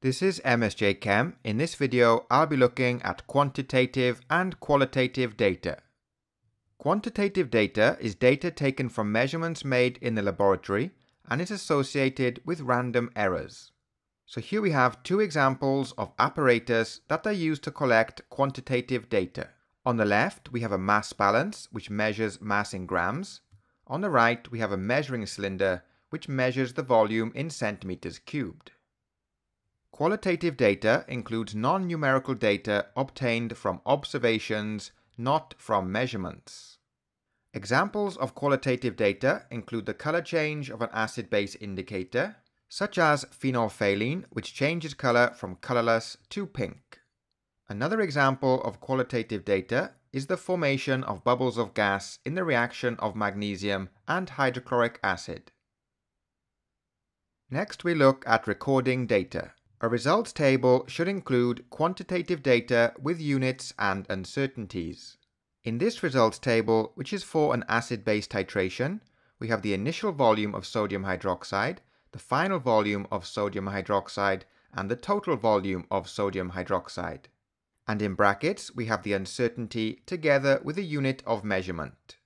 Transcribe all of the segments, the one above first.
This is MSJ Chem. In this video, I'll be looking at quantitative and qualitative data. Quantitative data is data taken from measurements made in the laboratory and is associated with random errors. So here we have two examples of apparatus that are used to collect quantitative data. On the left, we have a mass balance, which measures mass in grams. On the right, we have a measuring cylinder, which measures the volume in centimeters cubed. Qualitative data includes non-numerical data obtained from observations, not from measurements. Examples of qualitative data include the color change of an acid-base indicator, such as phenolphthalein, which changes color from colorless to pink. Another example of qualitative data is the formation of bubbles of gas in the reaction of magnesium and hydrochloric acid. Next we look at recording data. A results table should include quantitative data with units and uncertainties. In this results table, which is for an acid-base titration, we have the initial volume of sodium hydroxide, the final volume of sodium hydroxide, and the total volume of sodium hydroxide. And in brackets, we have the uncertainty together with a unit of measurement.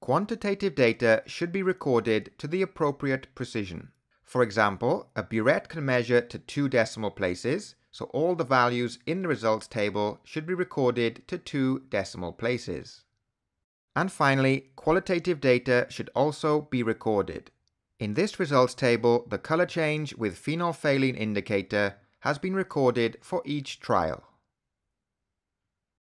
Quantitative data should be recorded to the appropriate precision. For example, a burette can measure to two decimal places, so all the values in the results table should be recorded to two decimal places. And finally, qualitative data should also be recorded. In this results table, the color change with phenolphthalein indicator has been recorded for each trial.